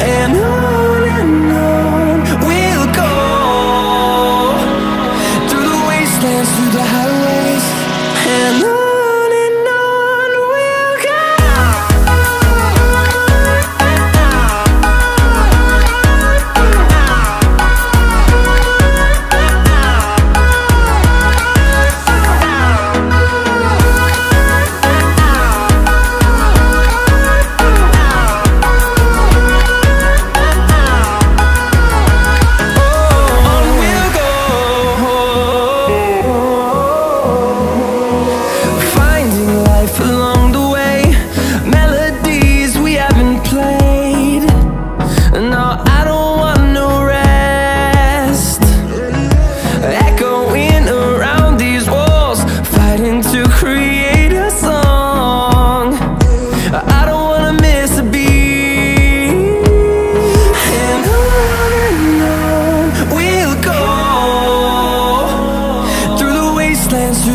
And I